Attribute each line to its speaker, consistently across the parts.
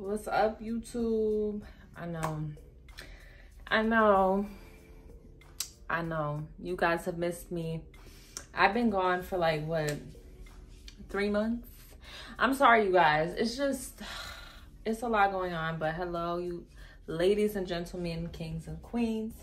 Speaker 1: What's up, YouTube? I know. I know. I know. You guys have missed me. I've been gone for like, what, three months? I'm sorry, you guys. It's just, it's a lot going on. But hello, you ladies and gentlemen, kings and queens.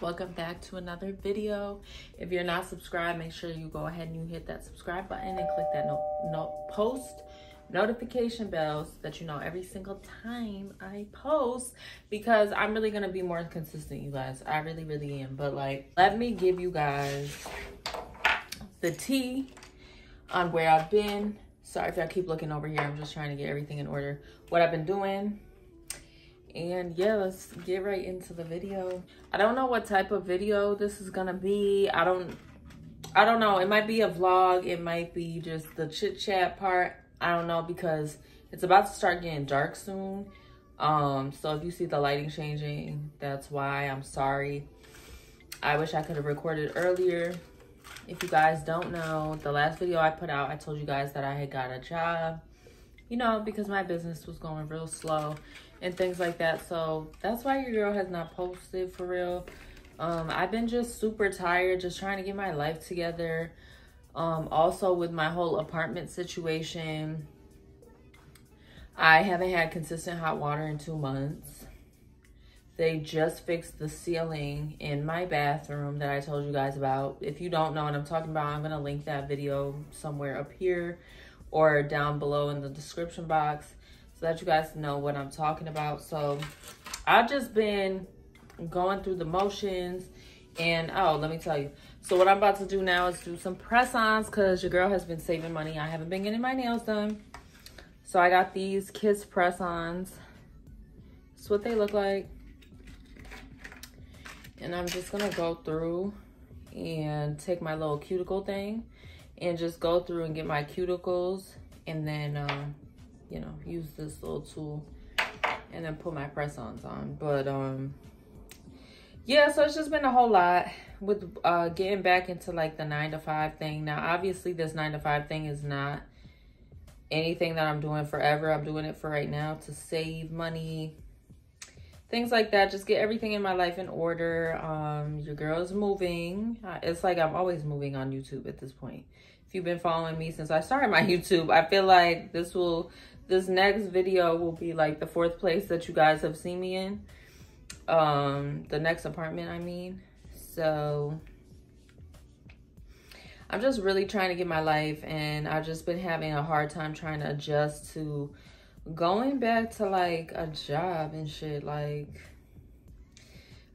Speaker 1: Welcome back to another video. If you're not subscribed, make sure you go ahead and you hit that subscribe button and click that no, no post notification bells so that you know every single time I post because I'm really gonna be more consistent, you guys. I really, really am. But like, let me give you guys the tea on where I've been. Sorry if I keep looking over here. I'm just trying to get everything in order. What I've been doing. And yeah, let's get right into the video. I don't know what type of video this is gonna be. I don't I don't know. It might be a vlog. It might be just the chit chat part. I don't know because it's about to start getting dark soon. Um, so if you see the lighting changing, that's why. I'm sorry. I wish I could have recorded earlier. If you guys don't know, the last video I put out, I told you guys that I had got a job. You know, because my business was going real slow and things like that. So that's why your girl has not posted for real. Um, I've been just super tired, just trying to get my life together. Um, also with my whole apartment situation, I haven't had consistent hot water in two months. They just fixed the ceiling in my bathroom that I told you guys about. If you don't know what I'm talking about, I'm going to link that video somewhere up here or down below in the description box so that you guys know what I'm talking about. So I've just been going through the motions and oh, let me tell you. So what I'm about to do now is do some press-ons because your girl has been saving money. I haven't been getting my nails done. So I got these Kiss press-ons. It's what they look like. And I'm just going to go through and take my little cuticle thing and just go through and get my cuticles and then, um, you know, use this little tool and then put my press-ons on. But, um, yeah, so it's just been a whole lot with uh, getting back into like the nine to five thing. Now, obviously, this nine to five thing is not anything that I'm doing forever. I'm doing it for right now to save money, things like that. Just get everything in my life in order. Um, your girl's moving. It's like I'm always moving on YouTube at this point. If you've been following me since I started my YouTube, I feel like this will, this next video will be like the fourth place that you guys have seen me in um the next apartment i mean. So i'm just really trying to get my life and i've just been having a hard time trying to adjust to going back to like a job and shit like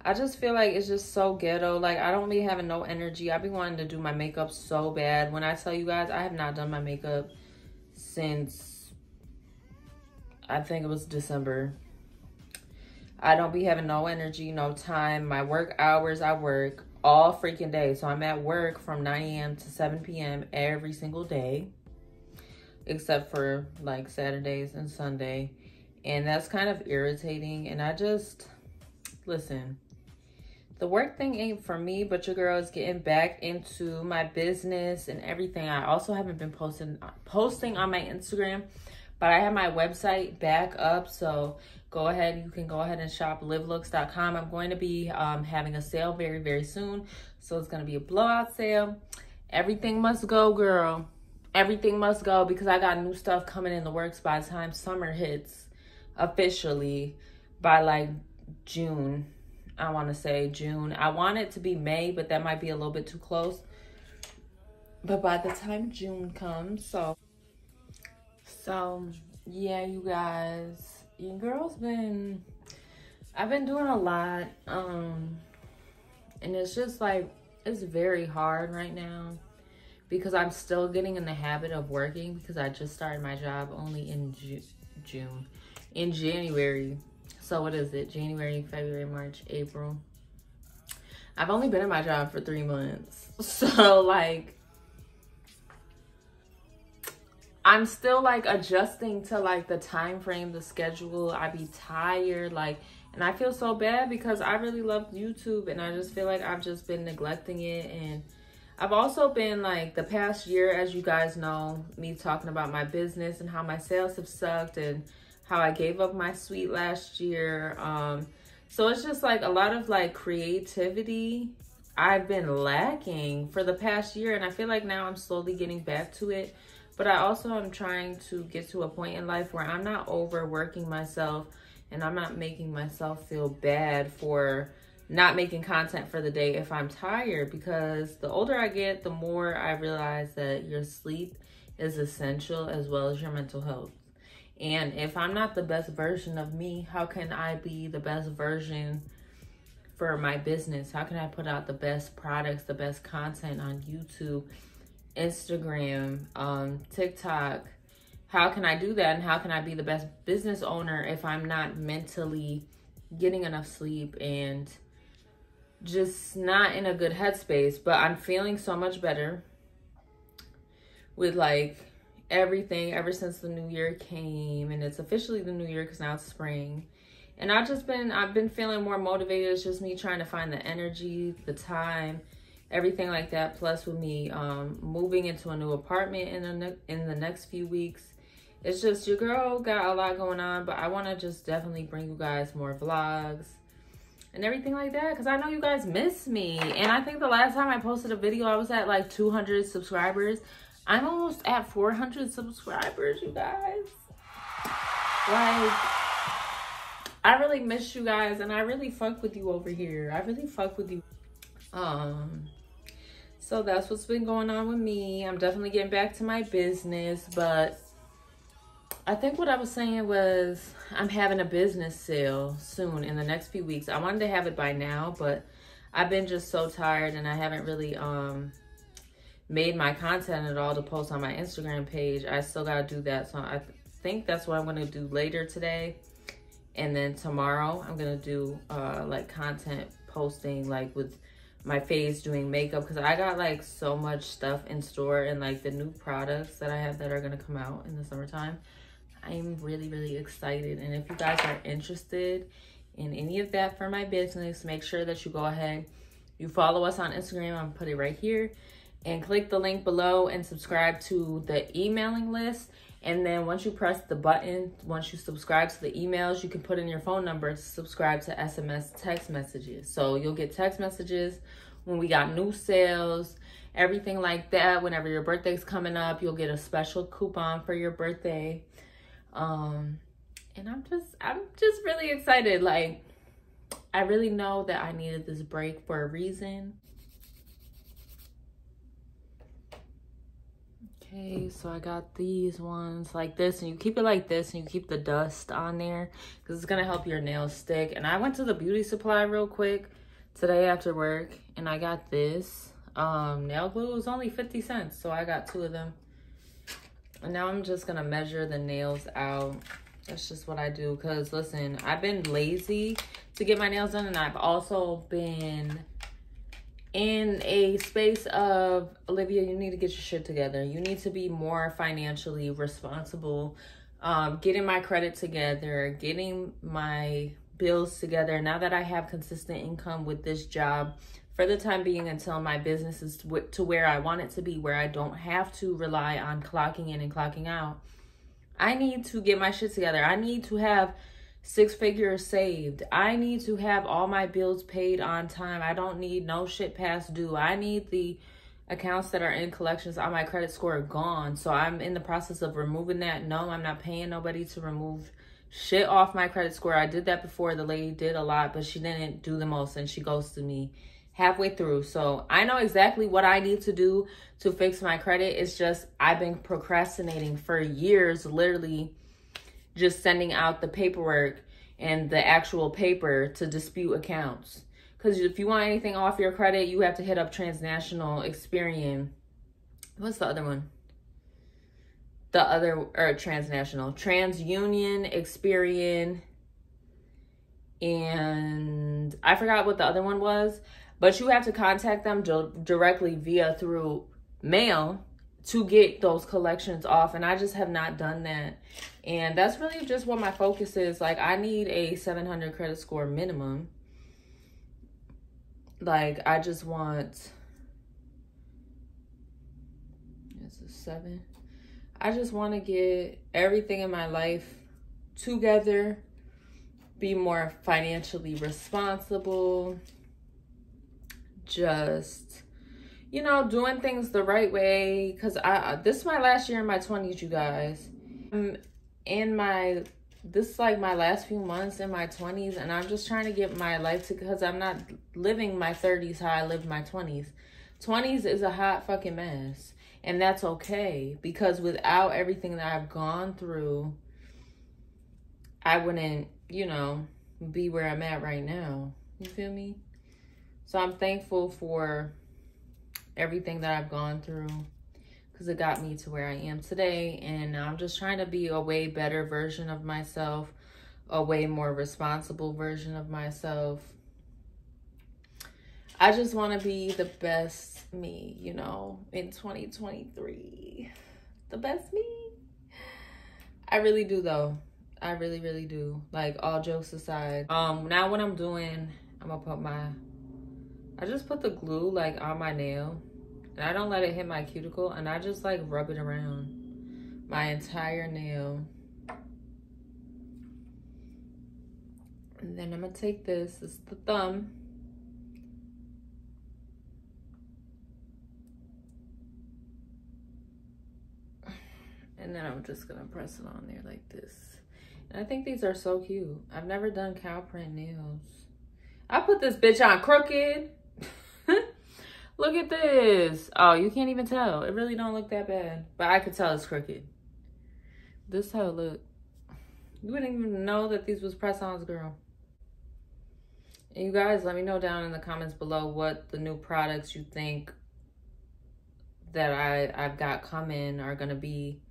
Speaker 1: i just feel like it's just so ghetto. Like i don't be having no energy. I've been wanting to do my makeup so bad. When i tell you guys i have not done my makeup since i think it was december I don't be having no energy, no time. My work hours, I work all freaking day. So I'm at work from 9 a.m. to 7 p.m. every single day, except for like Saturdays and Sunday. And that's kind of irritating. And I just, listen, the work thing ain't for me, but your girl is getting back into my business and everything. I also haven't been posting posting on my Instagram, but I have my website back up. So go ahead you can go ahead and shop livlooks.com i'm going to be um, having a sale very very soon. So it's going to be a blowout sale. Everything must go girl. Everything must go because i got new stuff coming in the works by the time summer hits officially by like june. I want to say june. I want it to be may but that might be a little bit too close. But by the time june comes so so yeah you guys your girl's been I've been doing a lot. Um and it's just like it's very hard right now because I'm still getting in the habit of working because I just started my job only in Ju June. In January. So what is it? January, February, March, April. I've only been in my job for 3 months. So like I'm still like adjusting to like the time frame, the schedule. I be tired, like, and I feel so bad because I really love YouTube and I just feel like I've just been neglecting it. And I've also been like the past year, as you guys know, me talking about my business and how my sales have sucked and how I gave up my suite last year. Um, so it's just like a lot of like creativity I've been lacking for the past year. And I feel like now I'm slowly getting back to it. But I also am trying to get to a point in life where I'm not overworking myself and I'm not making myself feel bad for not making content for the day if I'm tired because the older I get, the more I realize that your sleep is essential as well as your mental health. And if I'm not the best version of me, how can I be the best version for my business? How can I put out the best products, the best content on YouTube, Instagram, um, TikTok? How can I do that? And how can I be the best business owner if I'm not mentally getting enough sleep and just not in a good headspace? But I'm feeling so much better with like everything ever since the new year came and it's officially the new year because now it's spring and i've just been i've been feeling more motivated it's just me trying to find the energy the time everything like that plus with me um, moving into a new apartment in the ne- in the next few weeks it's just your girl got a lot going on but i want to just definitely bring you guys more vlogs and everything like that because i know you guys miss me and i think the last time i posted a video i was at like 200 subscribers I'm almost at 400 subscribers, you guys. Like, I really miss you guys, and I really fuck with you over here. I really fuck with you. Um, so that's what's been going on with me. I'm definitely getting back to my business, but I think what I was saying was I'm having a business sale soon in the next few weeks. I wanted to have it by now, but I've been just so tired and I haven't really um made my content at all to post on my Instagram page. I still got to do that. So I th think that's what I'm going to do later today. And then tomorrow I'm going to do uh, like content posting like with my face doing makeup because I got like so much stuff in store and like the new products that I have that are going to come out in the summertime. I'm really, really excited. And if you guys are interested in any of that for my business, make sure that you go ahead. You follow us on Instagram. I'm put it right here and click the link below and subscribe to the emailing list. And then once you press the button, once you subscribe to the emails, you can put in your phone number to subscribe to SMS text messages. So you'll get text messages when we got new sales, everything like that. Whenever your birthday's coming up, you'll get a special coupon for your birthday. Um, and I'm just, I'm just really excited. Like, I really know that I needed this break for a reason. Okay, so I got these ones like this and you keep it like this and you keep the dust on there because it's to help your nails stick. And I went to the beauty supply real quick today after work and I got this. Um, nail glue it was only 50 cents, so I got two of them. And now I'm just to measure the nails out. That's just what I do because listen, I've been lazy to get my nails done and I've also been in a space of Olivia, you need to get your shit together. You need to be more financially responsible. Um, getting my credit together, getting my bills together. Now that I have consistent income with this job for the time being until my business is to where I want it to be, where I don't have to rely on clocking in and clocking out. I need to get my shit together. I need to have six figures saved. I need to have all my bills paid on time. I don't need no shit past due. I need the accounts that are in collections on my credit score gone. So I'm in the process of removing that. No, I'm not paying nobody to remove shit off my credit score. I did that before. The lady did a lot, but she didn't do the most and she ghosted me halfway through. So I know exactly what I need to do to fix my credit. It's just I've been procrastinating for years, literally just sending out the paperwork and the actual paper to dispute accounts. Because if you want anything off your credit, you have to hit up Transnational Experian. What's the other one? The other, or Transnational. TransUnion, Experian, and I forgot what the other one was. But you have to contact them directly via through mail to get those collections off and I just have not done that. And that's really just what my focus is. Like I need a 700 credit score minimum. Like I just want This is 7. I just want to get everything in my life together, be more financially responsible, just you know, doing things the right way. Cause I this is my last year in my twenties, you guys. I'm in my this is like my last few months in my twenties, and I'm just trying to get my life to because I'm not living my thirties how I lived my twenties. Twenties is a hot fucking mess, and that's okay because without everything that I've gone through, I wouldn't, you know, be where I'm at right now. You feel me? So I'm thankful for everything that I've gone through because it got me to where I am today. And I'm just trying to be a way better version of myself, a way more responsible version of myself. I just want to be the best me, you know, in 2023. The best me. I really do though. I really, really do. Like all jokes aside. Um, now what I'm doing, I'm gonna put my I just put the glue like on my nail and I don't let it hit my cuticle and I just like rub it around my entire nail. And then I'm gonna take this, this is the thumb. And then I'm just gonna press it on there like this. And I think these are so cute. I've never done cow print nails. I put this bitch on crooked. Look at this. Oh, you can't even tell. It really don't look that bad. But I could tell it's crooked. This how it look. You wouldn't even know that these was press-ons, girl. And you guys, let me know down in the comments below what the new products you think that I, I've got coming are going to be.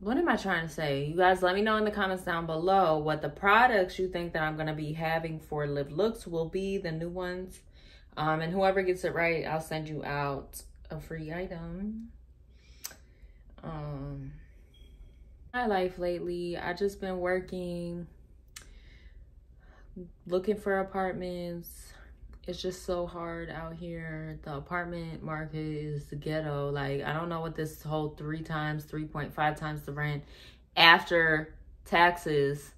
Speaker 1: What am I trying to say? You guys, let me know in the comments down below what the products you think that I'm going to be having for LivLooks will be, the new ones. Um, and whoever gets it right, I'll send you out a free item. Um, my life lately, I just been working, looking for apartments. It's just so hard out here. The apartment market is the ghetto. Like, I don't know what this whole three times, 3.5 times the rent after taxes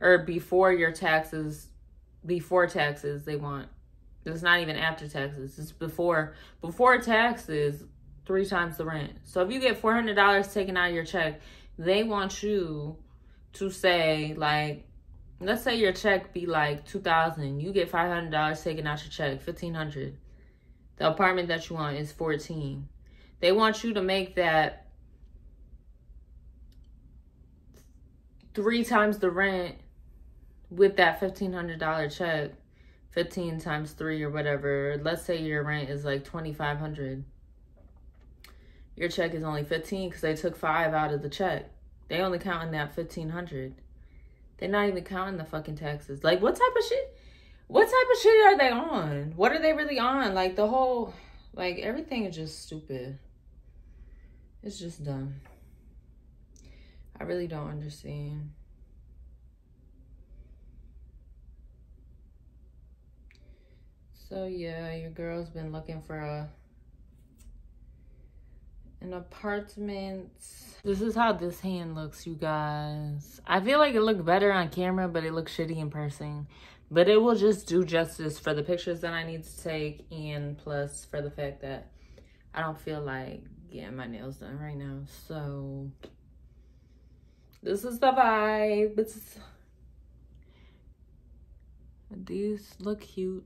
Speaker 1: or before your taxes before taxes they want it's not even after taxes it's before before taxes three times the rent. So if you get $400 taken out of your check they want you to say like let's say your check be like 2000 you get $500 taken out your check 1500 the apartment that you want is 14 they want you to make that three times the rent with that $1,500 check, 15 times three or whatever, let's say your rent is like 2500 your check is only 15 because they took five out of the check. They only counting that 1500 They're not even counting the fucking taxes. Like, what type of shit? What type of shit are they on? What are they really on? Like, the whole, like, everything is just stupid. It's just dumb. I really don't understand. So yeah, your girl's been looking for a an apartment. This is how this hand looks, you guys. I feel like it looked better on camera, but it looks shitty in person. But it will just do justice for the pictures that I need to take and plus for the fact that I don't feel like getting my nails done right now. So this is the vibe. It's, these look cute.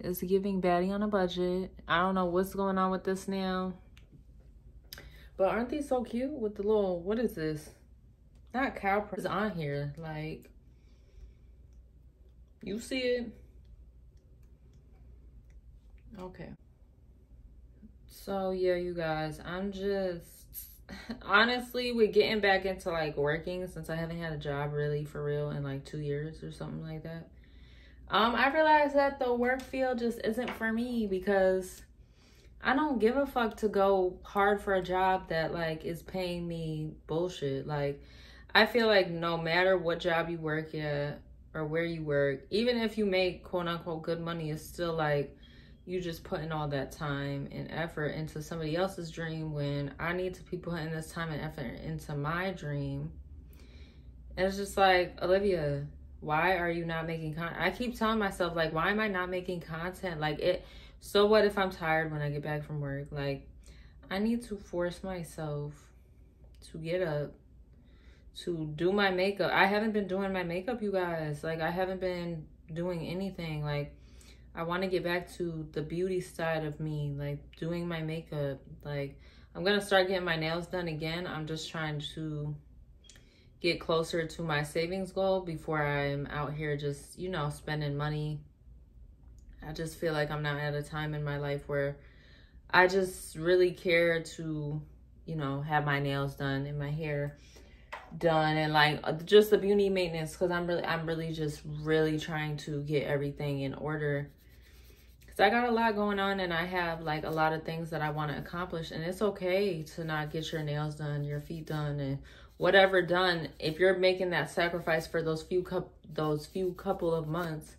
Speaker 1: It's giving baddie on a budget. I don't know what's going on with this now. But aren't these so cute with the little, what is this? Not cow press on here. Like, you see it? Okay. So, yeah, you guys, I'm just, honestly, we're getting back into, like, working since I haven't had a job really for real in, like, two years or something like that. Um, I realized that the work field just isn't for me because I don't give a fuck to go hard for a job that like is paying me bullshit. Like I feel like no matter what job you work at or where you work, even if you make quote unquote good money, it's still like you just putting all that time and effort into somebody else's dream when I need to be putting this time and effort into my dream. And it's just like, Olivia, why are you not making content? I keep telling myself, like, why am I not making content? Like, it, so what if I'm tired when I get back from work? Like, I need to force myself to get up, to do my makeup. I haven't been doing my makeup, you guys. Like, I haven't been doing anything. Like, I want to get back to the beauty side of me, like doing my makeup. Like, I'm going to start getting my nails done again. I'm just trying to get closer to my savings goal before I'm out here just, you know, spending money. I just feel like I'm not at a time in my life where I just really care to, you know, have my nails done and my hair done and like uh, just the beauty maintenance because I'm really I'm really just really trying to get everything in order because I got a lot going on and I have like a lot of things that I want to accomplish. And it's okay to not get your nails done, your feet done, and whatever done. If you're making that sacrifice for those few cup those few couple of months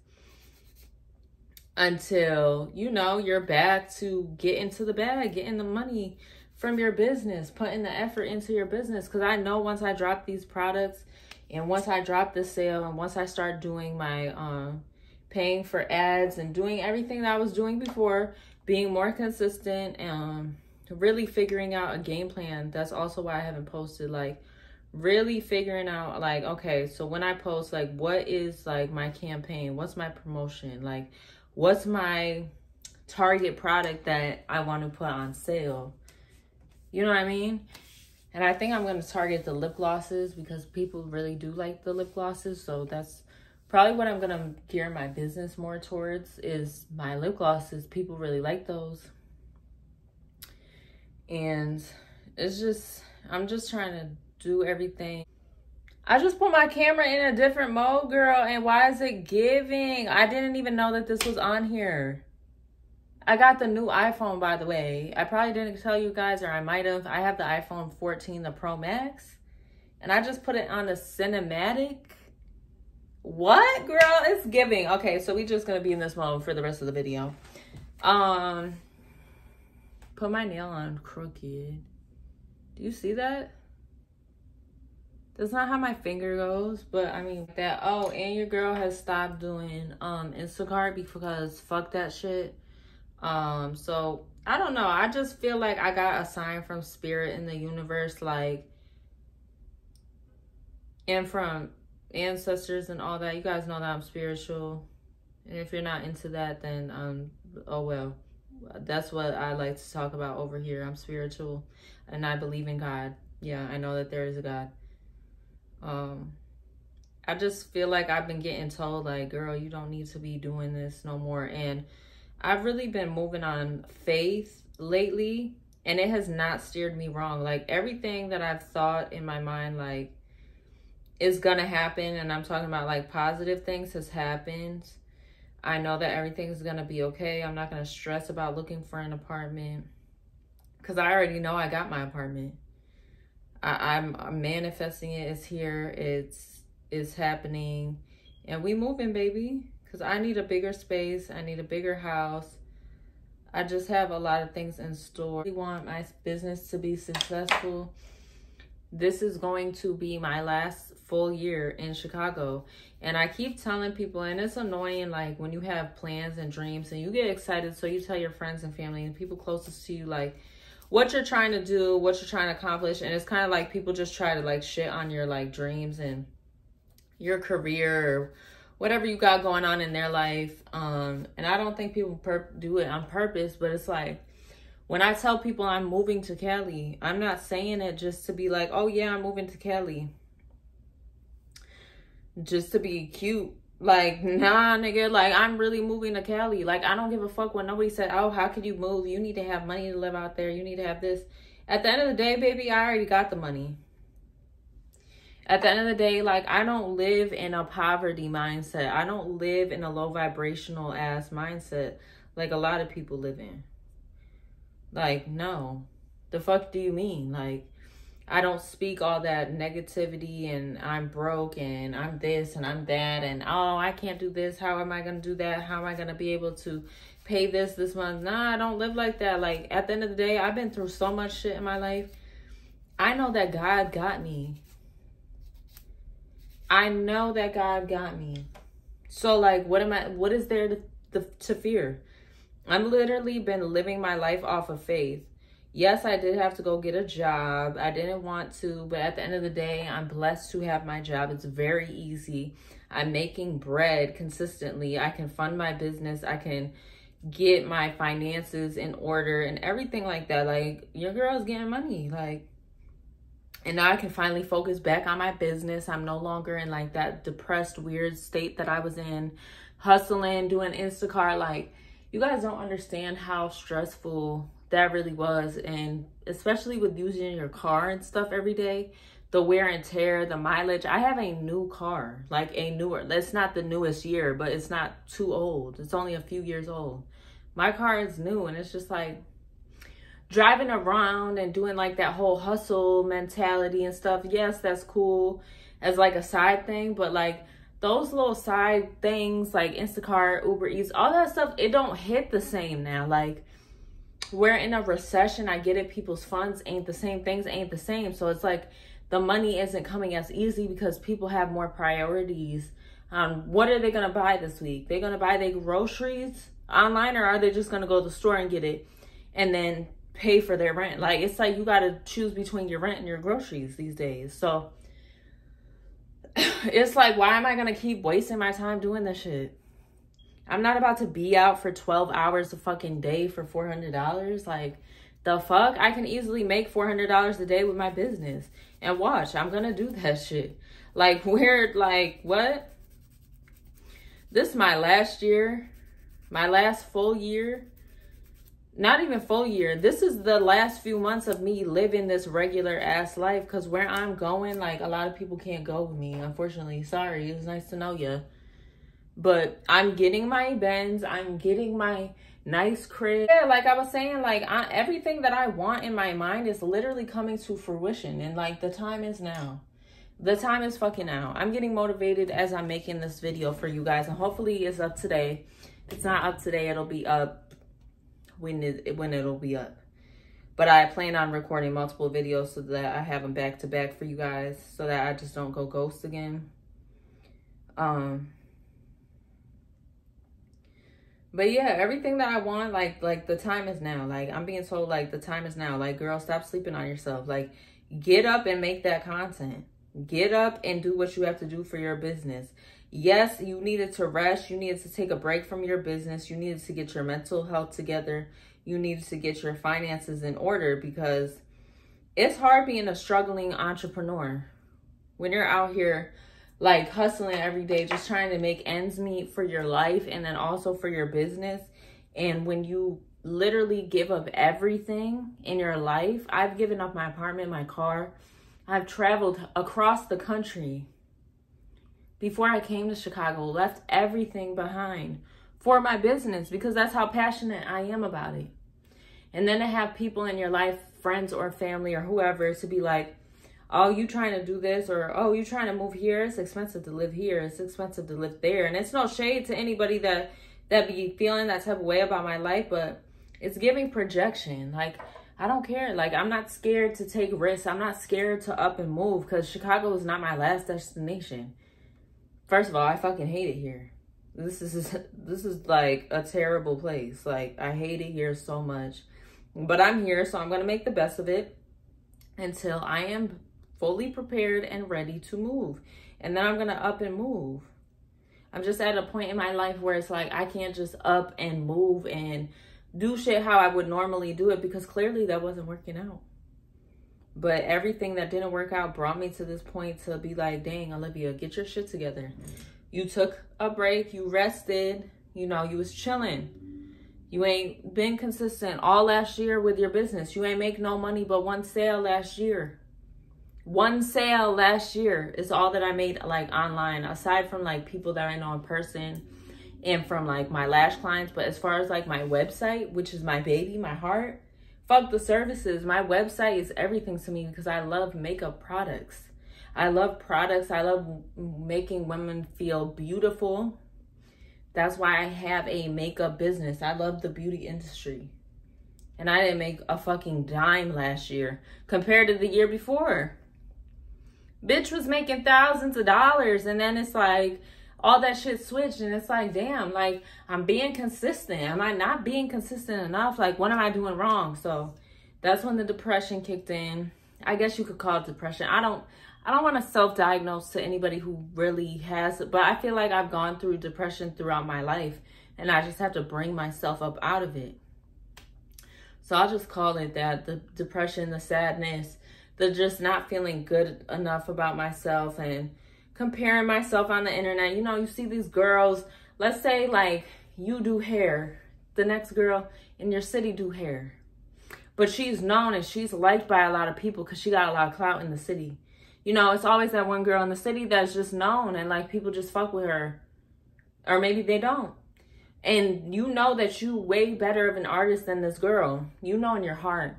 Speaker 1: until you know you're back to get into the bag, getting the money from your business, putting the effort into your business. Because I know once I drop these products and once I drop the sale and once I start doing my um paying for ads and doing everything that I was doing before, being more consistent and um, really figuring out a game plan. That's also why I haven't posted like really figuring out like okay, so when I post like what is like my campaign? What's my promotion? Like what's my target product that I want to put on sale? You know what I mean? And I think I'm going to target the lip glosses because people really do like the lip glosses. So that's probably what I'm gonna gear my business more towards is my lip glosses. People really like those. And it's just, I'm just trying to do everything. I just put my camera in a different mode, girl, and why is it giving? I didn't even know that this was on here. I got the new iPhone, by the way. I probably didn't tell you guys, or I might have. I have the iPhone 14, the Pro Max, and I just put it on the cinematic what, girl? It's giving. Okay, so we just gonna be in this mode for the rest of the video. Um, put my nail on crooked. Do you see that? That's not how my finger goes, but I mean that. Oh, and your girl has stopped doing um Instacart because fuck that shit. Um, so I don't know. I just feel like I got a sign from spirit in the universe, like, and from ancestors and all that. You guys know that I'm spiritual. And if you're not into that, then um, oh well. That's what I like to talk about over here. I'm spiritual and I believe in God. Yeah, I know that there is a God. Um I just feel like I've been getting told like, girl, you don't need to be doing this no more. And I've really been moving on faith lately and it has not steered me wrong. Like everything that I've thought in my mind, like is gonna happen and i'm talking about like positive things has happened i know that everything's gonna be okay i'm not gonna stress about looking for an apartment because i already know i got my apartment I, i'm I'm manifesting it. It's here. It's it's happening. And we moving baby because i need a bigger space. I need a bigger house. I just have a lot of things in store. I want my business to be successful. This is going to be my last full year in Chicago. And I keep telling people, and it's annoying, like when you have plans and dreams and you get excited, so you tell your friends and family and people closest to you, like what you're trying to do, what you're trying to accomplish. And it's kind of like people just try to like shit on your like dreams and your career or whatever you got going on in their life. Um, and I don't think people do it on purpose, but it's like, when I tell people I'm moving to Cali, I'm not saying it just to be like, oh yeah, I'm moving to Cali just to be cute. Like, nah, nigga, like, I'm really moving to Cali. Like, I don't give a fuck when nobody said, oh, how could you move? You need to have money to live out there. You need to have this. At the end of the day, baby, I already got the money. At the end of the day, like, I don't live in a poverty mindset. I don't live in a low vibrational ass mindset like a lot of people live in. Like, no. The fuck do you mean? Like, I don't speak all that negativity and I'm broke and I'm this and I'm that and oh, I can't do this. How am I going to do that? How am I going to be able to pay this this month. Nah, I don't live like that. Like at the end of the day, I've been through so much shit in my life. I know that God got me. I know that God got me. So like what am I what is there to, to, to fear? I'm literally been living my life off of faith. Yes, I did have to go get a job. I didn't want to, but at the end of the day, I'm blessed to have my job. It's very easy. I'm making bread consistently. I can fund my business. I can get my finances in order and everything like that. Like, your girl's getting money. Like, and now I can finally focus back on my business. I'm no longer in like that depressed, weird state that I was in, hustling, doing Instacart. Like, you guys don't understand how stressful that really was. And especially with using your car and stuff every day, the wear and tear, the mileage. I have a new car, like a newer, that's not the newest year, but it's not too old. It's only a few years old. My car is new and it's just like, driving around and doing like that whole hustle mentality and stuff, yes, that's cool as like a side thing, but like those little side things like Instacart, Uber Eats, all that stuff, it don't hit the same now. Like we're in a recession. I get it. People's funds ain't the same. Things ain't the same. So it's like the money isn't coming as easy because people have more priorities. Um, what are they going to buy this week? They're going to buy their groceries online or are they just going to go to the store and get it and then pay for their rent. Like it's like you got to choose between your rent and your groceries these days. So it's like why am I going to keep wasting my time doing this shit? I'm not about to be out for 12 hours a fucking day for $400. Like the fuck? I can easily make $400 a day with my business. And watch, I'm to do that shit. Like weird like what? This is my last year. My last full year not even full year. This is the last few months of me living this regular ass life because where I'm going, like a lot of people can't go with me, unfortunately. Sorry, it was nice to know you. But I'm getting my Benz, I'm getting my nice crib. Yeah, like I was saying, like I, everything that I want in my mind is literally coming to fruition. And like the time is now. The time is fucking now. I'm getting motivated as I'm making this video for you guys. And hopefully it's up today. If it's not up today, it'll be up when it when it'll be up. But I plan on recording multiple videos so that I have them back to back for you guys so that I just don't go ghost again. Um but yeah, everything that I want, like like the time is now. Like I'm being told like the time is now. Like girl, stop sleeping on yourself. Like get up and make that content. Get up and do what you have to do for your business. Yes, you needed to rest. You needed to take a break from your business. You needed to get your mental health together. You needed to get your finances in order because it's hard being a struggling entrepreneur when you're out here like hustling every day, just trying to make ends meet for your life and then also for your business. And when you literally give up everything in your life, I've given up my apartment, my car. I've traveled across the country before I came to Chicago, left everything behind for my business because that's how passionate I am about it. And then to have people in your life, friends or family or whoever, to be like, oh, you trying to do this or oh, you trying to move here. It's expensive to live here. It's expensive to live there. And it's no shade to anybody that that be feeling that type of way about my life, but it's giving projection. Like I don't care. Like I'm not scared to take risks. I'm not scared to up and move because Chicago is not my last destination. First of all, I fucking hate it here. This is this is like a terrible place. Like I hate it here so much. But I'm here, so I'm to make the best of it until I am fully prepared and ready to move. And then I'm going to up and move. I'm just at a point in my life where it's like I can't just up and move and do shit how I would normally do it because clearly that wasn't working out. But everything that didn't work out brought me to this point to be like, dang, Olivia, get your shit together. You took a break, you rested, you know, you was chilling. You ain't been consistent all last year with your business. You ain't make no money but one sale last year. One sale last year is all that I made like online, aside from like people that I know in person and from like my lash clients. But as far as like my website, which is my baby, my heart, Fuck the services. My website is everything to me because I love makeup products. I love products. I love making women feel beautiful. That's why I have a makeup business. I love the beauty industry. And I didn't make a fucking dime last year compared to the year before. Bitch was making thousands of dollars and then it's like all that shit switched and it's like damn like i'm being consistent. Am i not being consistent enough? Like what am i doing wrong? So that's when the depression kicked in. I guess you could call it depression. I don't i don't want to self-diagnose to anybody who really has but i feel like i've gone through depression throughout my life and i just have to bring myself up out of it. So i'll just call it that the depression the sadness the just not feeling good enough about myself and comparing myself on the internet. You know, you see these girls, let's say like you do hair, the next girl in your city do hair. But she's known and she's liked by a lot of people because she got a lot of clout in the city. You know, it's always that one girl in the city that's just known and like people just fuck with her. Or maybe they don't. And you know that you way better of an artist than this girl. You know in your heart.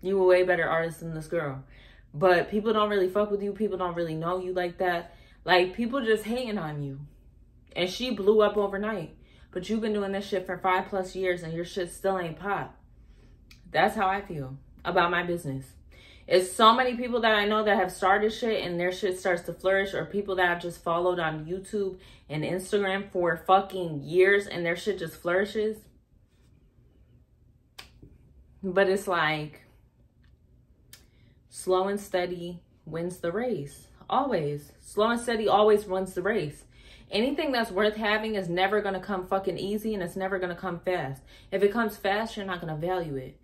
Speaker 1: You a way better artist than this girl. But people don't really fuck with you. People don't really know you like that. Like people just hating on you. And she blew up overnight. But you've been doing this shit for five plus years and your shit still ain't pop. That's how I feel about my business. It's so many people that I know that have started shit and their shit starts to flourish, or people that I've just followed on YouTube and Instagram for fucking years and their shit just flourishes. But it's like slow and steady wins the race. Always. Slow and steady always runs the race. Anything that's worth having is never going to come fucking easy and it's never going to come fast. If it comes fast, you're not going to value it.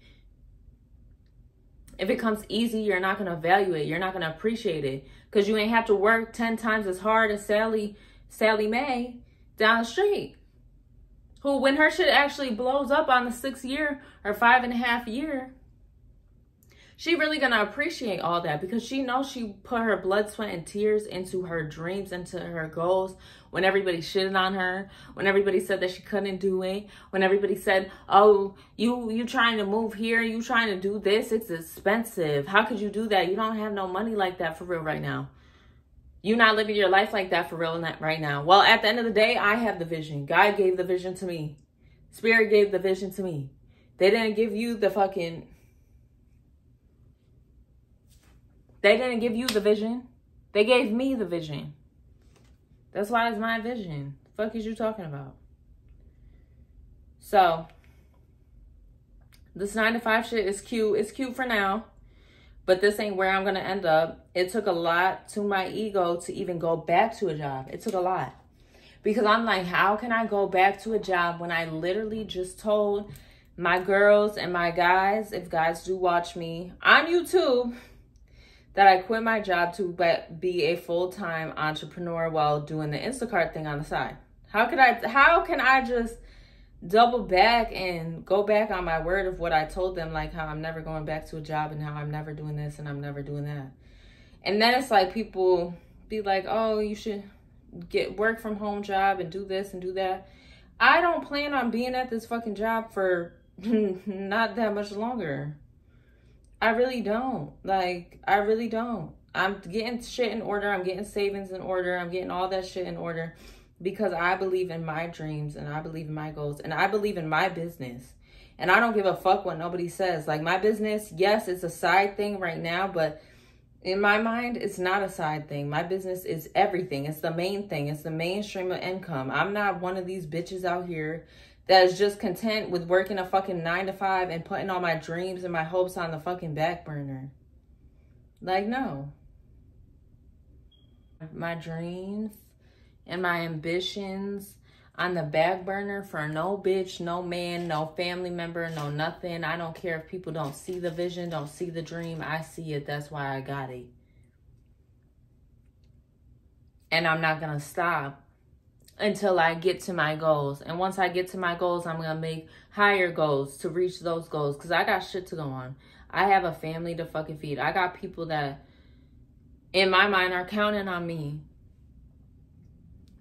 Speaker 1: If it comes easy, you're not going to value it. You're not going to appreciate it because you ain't have to work 10 times as hard as Sally, Sally Mae down the street. Who, when her shit actually blows up on the six year or five and a half year, she really gonna appreciate all that because she knows she put her blood, sweat, and tears into her dreams, into her goals. When everybody shitted on her, when everybody said that she couldn't do it, when everybody said, "Oh, you you trying to move here, you trying to do this, it's expensive. How could you do that? You don't have no money like that for real right now." You're not living your life like that for real right now. Well, at the end of the day, I have the vision. God gave the vision to me. Spirit gave the vision to me. They didn't give you the fucking They didn't give you the vision. They gave me the vision. That's why it's my vision. The fuck is you talking about? So, this nine to five shit is cute. It's cute for now, but this ain't where I'm going to end up. It took a lot to my ego to even go back to a job. It took a lot. Because I'm like, how can I go back to a job when I literally just told my girls and my guys, if guys do watch me on YouTube, that I quit my job to be a full-time entrepreneur while doing the Instacart thing on the side. How could I how can I just double back and go back on my word of what I told them like how I'm never going back to a job and how I'm never doing this and I'm never doing that. And then it's like people be like, "Oh, you should get work from home job and do this and do that." I don't plan on being at this fucking job for not that much longer. I really don't. Like, I really don't. I'm getting shit in order. I'm getting savings in order. I'm getting all that shit in order because I believe in my dreams and I believe in my goals and I believe in my business. And I don't give a fuck what nobody says. Like, my business, yes, it's a side thing right now, but in my mind, it's not a side thing. My business is everything. It's the main thing. It's the mainstream of income. I'm not one of these bitches out here that is just content with working a fucking nine to five and putting all my dreams and my hopes on the fucking back burner. Like, no. My dreams and my ambitions on the back burner for no bitch, no man, no family member, no nothing. I don't care if people don't see the vision, don't see the dream. I see it. That's why I got it. And I'm not going to stop until I get to my goals. And once I get to my goals, I'm going to make higher goals to reach those goals because I got shit to go on. I have a family to fucking feed. I got people that, in my mind, are counting on me.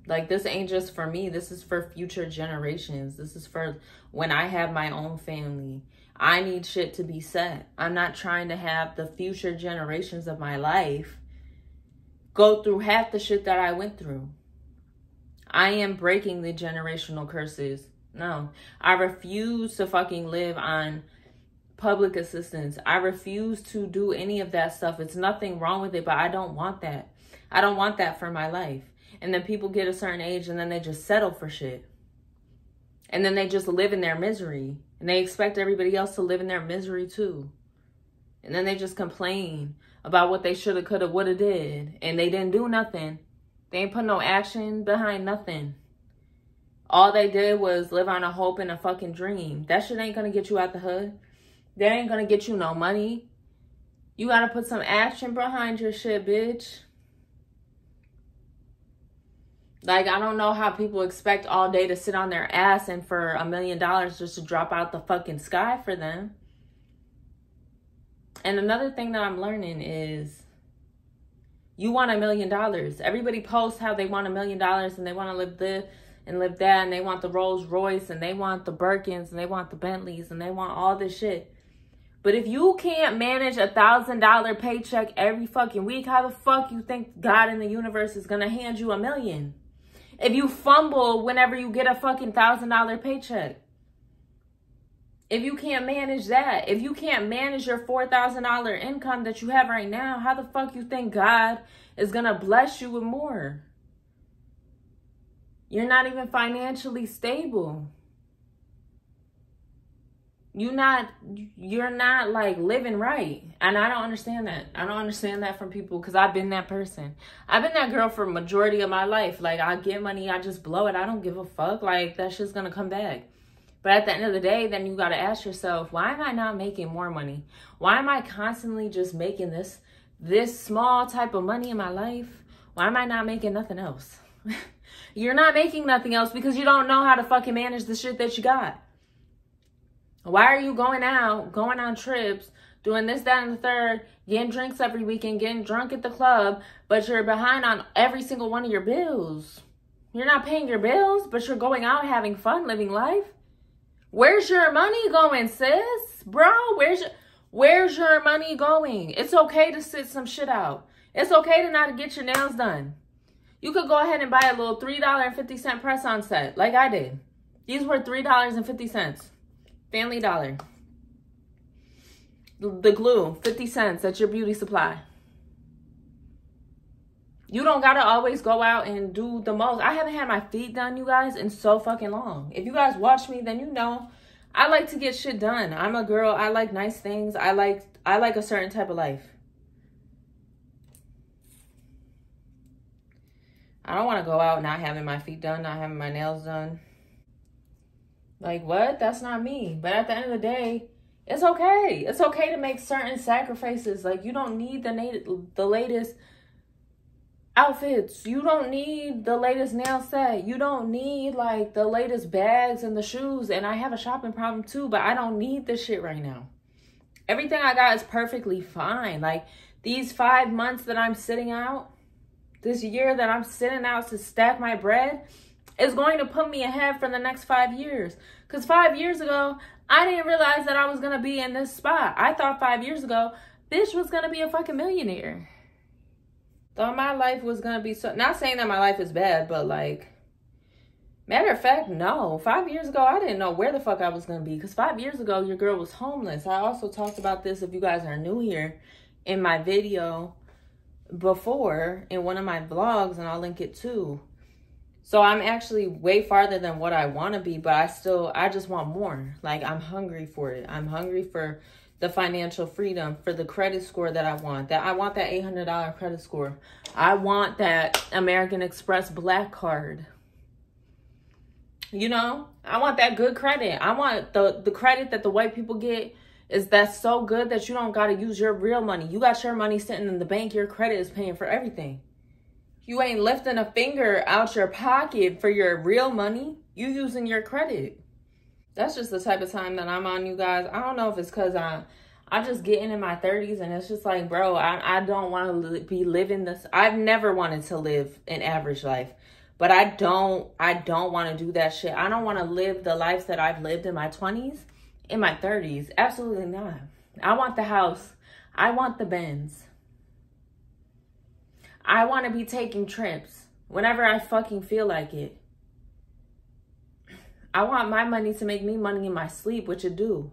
Speaker 1: Like, this ain't just for me. This is for future generations. This is for when I have my own family. I need shit to be set. I'm not trying to have the future generations of my life go through half the shit that I went through. I am breaking the generational curses. No, I refuse to fucking live on public assistance. I refuse to do any of that stuff. It's nothing wrong with it, but I don't want that. I don't want that for my life. And then people get a certain age and then they just settle for shit. And then they just live in their misery. And they expect everybody else to live in their misery too. And then they just complain about what they shoulda, coulda, woulda did. And they didn't do nothing. They ain't put no action behind nothing. All they did was live on a hope and a fucking dream. That shit ain't gonna get you out the hood. That ain't gonna get you no money. You gotta put some action behind your shit, bitch. Like, I don't know how people expect all day to sit on their ass and for a million dollars just to drop out the fucking sky for them. And another thing that I'm learning is you want a million dollars. Everybody posts how they want a million dollars and they want to live this and live that and they want the Rolls Royce and they want the Birkins and they want the Bentleys and they want all this shit. But if you can't manage a thousand dollar paycheck every fucking week, how the fuck you think God in the universe is gonna hand you a million? If you fumble whenever you get a fucking thousand dollar paycheck. If you can't manage that, if you can't manage your $4,000 income that you have right now, how the fuck you think God is going to bless you with more? You're not even financially stable. You're not you're not like living right. And I don't understand that. I don't understand that from people cuz I've been that person. I've been that girl for majority of my life. Like I get money, I just blow it. I don't give a fuck. Like that shit's going to come back. But at the end of the day, then you got to ask yourself, why am I not making more money? Why am I constantly just making this this small type of money in my life? Why am I not making nothing else? You're not making nothing else because you don't know how to fucking manage the shit that you got. Why are you going out, going on trips, doing this, that, and the third, getting drinks every weekend, getting drunk at the club, but you're behind on every single one of your bills? You're not paying your bills, but you're going out having fun, living life? Where's your money going, sis? Bro, where's your where's your money going? It's okay to sit some shit out. It's okay to not get your nails done. You could go ahead and buy a little $3.50 press-on set like I did. These were $3.50. Family Dollar. The glue, 50 cents. That's your beauty supply. You don't gotta always go out and do the most. I haven't had my feet done, you guys, in so fucking long. If you guys watch me, then you know I like to get shit done. I'm a girl. I like nice things. I like I like a certain type of life. I don't want to go out not having my feet done, not having my nails done. Like what? That's not me. But at the end of the day, it's okay. It's okay to make certain sacrifices. Like you don't need the the latest outfits. You don't need the latest nail set. You don't need like the latest bags and the shoes. And I have a shopping problem too, but I don't need this shit right now. Everything I got is perfectly fine. Like these five months that I'm sitting out, this year that I'm sitting out to stack my bread is going to put me ahead for the next five years. Because five years ago, I didn't realize that I was going to be in this spot. I thought five years ago, bitch was going to be a fucking millionaire. Thought my life was gonna be so not saying that my life is bad, but like matter of fact, no. Five years ago I didn't know where the fuck I was gonna be. Cause five years ago your girl was homeless. I also talked about this if you guys are new here in my video before in one of my vlogs and I'll link it too. So I'm actually way farther than what I want to be, but I still I just want more. Like I'm hungry for it. I'm hungry for the financial freedom for the credit score that I want. That I want that $800 credit score. I want that American Express black card. You know, I want that good credit. I want the the credit that the white people get is that so good that you don't got to use your real money. You got your money sitting in the bank. Your credit is paying for everything. You ain't lifting a finger out your pocket for your real money. You using your credit that's just the type of time that I'm on, you guys. I don't know if it's because I, I just getting in my 30s and it's just like, bro, I, I don't want to li be living this. I've never wanted to live an average life, but I don't, I don't want to do that shit. I don't want to live the life that I've lived in my 20s, in my 30s. Absolutely not. I want the house. I want the Benz. I want to be taking trips whenever I fucking feel like it. I want my money to make me money in my sleep, which it do.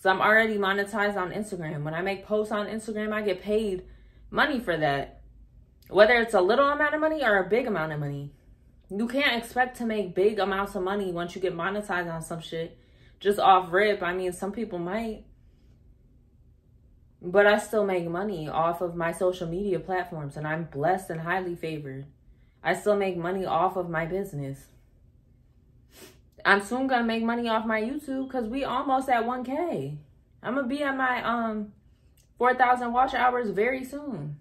Speaker 1: So I'm already monetized on Instagram. When I make posts on Instagram, I get paid money for that. Whether it's a little amount of money or a big amount of money. You can't expect to make big amounts of money once you get monetized on some shit. Just off rip. I mean, some people might. But I still make money off of my social media platforms and I'm blessed and highly favored. I still make money off of my business. I'm soon gonna make money off my YouTube because we almost at 1K. I'm gonna be at my um 4,000 watch hours very soon.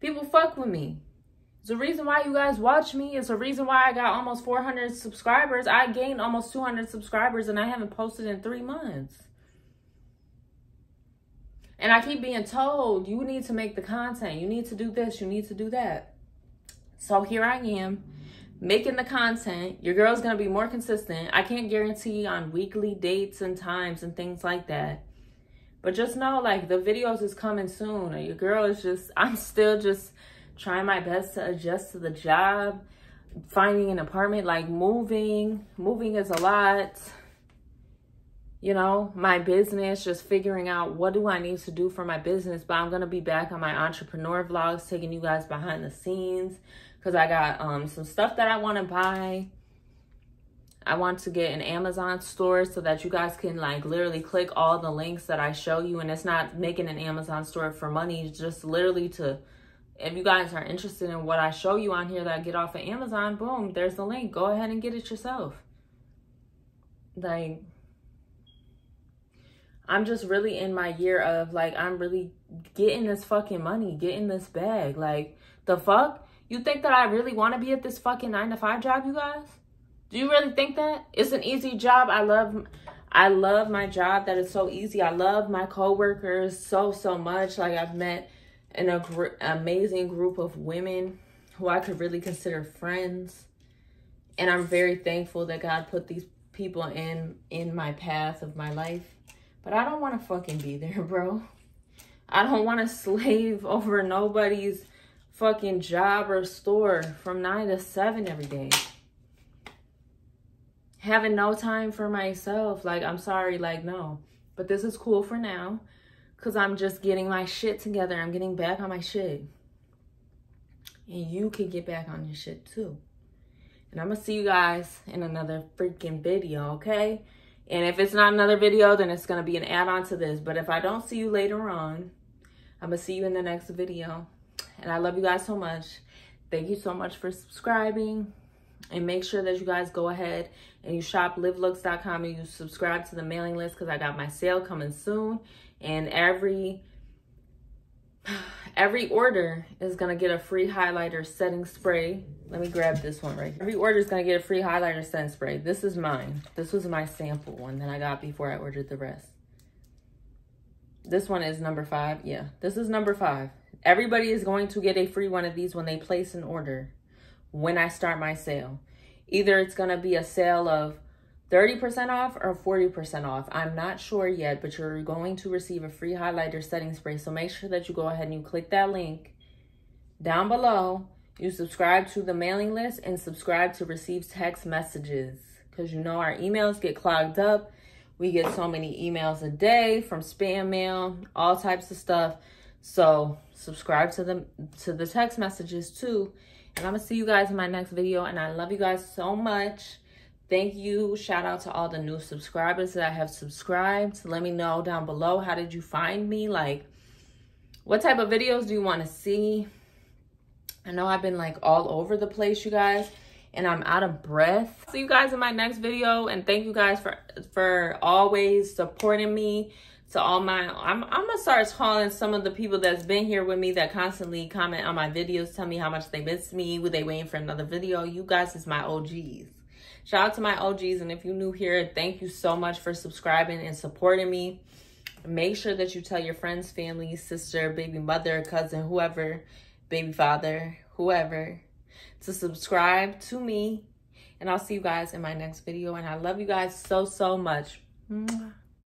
Speaker 1: People fuck with me. It's the reason why you guys watch me. It's the reason why I got almost 400 subscribers. I gained almost 200 subscribers and I haven't posted in three months. And I keep being told, you need to make the content. You need to do this. You need to do that. So here I am making the content. Your girl's going to be more consistent. I can't guarantee on weekly dates and times and things like that. But just know, like, the videos is coming soon. Or Your girl is just, I'm still just trying my best to adjust to the job. Finding an apartment, like moving. Moving is a lot. You know, my business, just figuring out what do I need to do for my business. But I'm going to be back on my entrepreneur vlogs, taking you guys behind the scenes because I got um, some stuff that I want to buy. I want to get an Amazon store so that you guys can like literally click all the links that I show you. And it's not making an Amazon store for money, just literally to, if you guys are interested in what I show you on here that I get off of Amazon, boom, there's the link. Go ahead and get it yourself. Like, I'm just really in my year of like, I'm really getting this fucking money, getting this bag. Like, the fuck? You think that I really want to be at this fucking nine to five job, you guys? Do you really think that? It's an easy job. I love I love my job that is so easy. I love my coworkers so, so much. Like I've met an amazing group of women who I could really consider friends. And I'm very thankful that God put these people in in my path of my life. But I don't want to fucking be there, bro. I don't want to slave over nobody's fucking job or store from 9 to 7 every day. Having no time for myself. Like, I'm sorry, like, no. But this is cool for now. Because I'm just getting my shit together. I'm getting back on my shit. And you can get back on your shit too. And I'm going to see you guys in another freaking video, okay? And if it's not another video, then it's going to be an add-on to this. But if I don't see you later on, I'm going to see you in the next video. And I love you guys so much. Thank you so much for subscribing. And make sure that you guys go ahead and you shop livlooks.com and you subscribe to the mailing list because I got my sale coming soon. And every every order is gonna get a free highlighter setting spray. Let me grab this one right here. Every order is gonna get a free highlighter setting spray. This is mine. This was my sample one that I got before I ordered the rest. This one is number five. Yeah, this is number five. Everybody is going to get a free one of these when they place an order when I start my sale. Either it's going to be a sale of 30% off or 40% off. I'm not sure yet, but you're going to receive a free highlighter setting spray. So make sure that you go ahead and you click that link down below. You subscribe to the mailing list and subscribe to receive text messages because you know our emails get clogged up. We get so many emails a day from spam mail, all types of stuff. So subscribe to the to the text messages too. And I'm gonna see you guys in my next video. And I love you guys so much. Thank you. Shout out to all the new subscribers that I have subscribed. Let me know down below. How did you find me? Like, what type of videos do you want to see? I know I've been like all over the place, you guys. And I'm out of breath. See you guys in my next video. And thank you guys for, for always supporting me to all my I'm, I'm gonna start calling some of the people that's been here with me that constantly comment on my videos tell me how much they miss me were they waiting for another video. You guys is my og's shout out to my og's and if you're new here thank you so much for subscribing and supporting me. Make sure that you tell your friends family sister baby mother cousin whoever baby father whoever to subscribe to me. And i'll see you guys in my next video and i love you guys so so much. Mwah.